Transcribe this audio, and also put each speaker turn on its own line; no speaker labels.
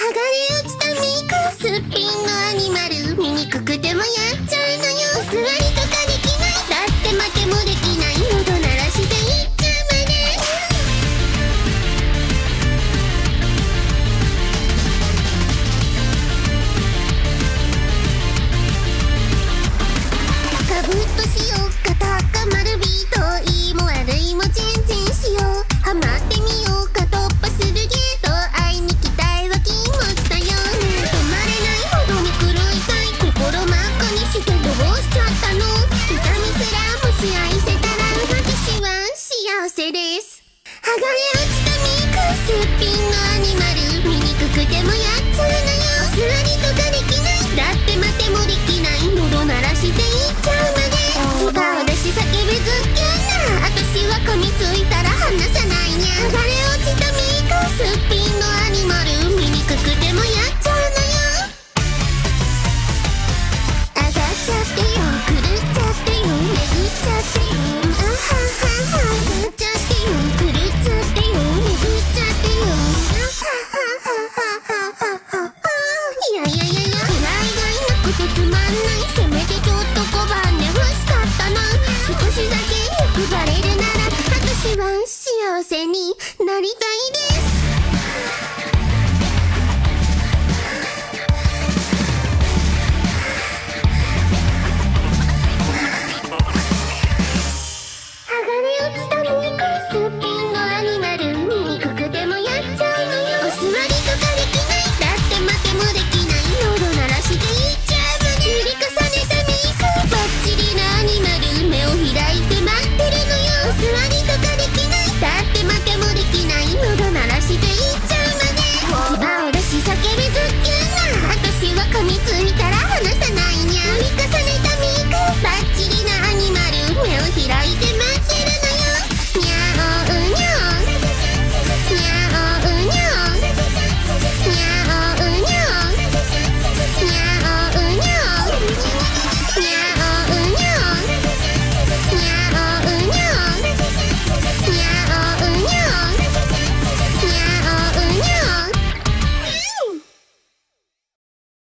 剥がれ落ちたメイクすっぴんのアニマル。醜くてもやいです。剥がれ落ちたミクすっぴんのアニマル醜くてもやっつうなよ。座りとかできない。だって待てもできない喉鳴らしていっちゃうまで牙を出し叫びずっけんな。私は噛みついたら離さないにゃ。剥がれ落ちたミクすっぴん。幸せになりたいです。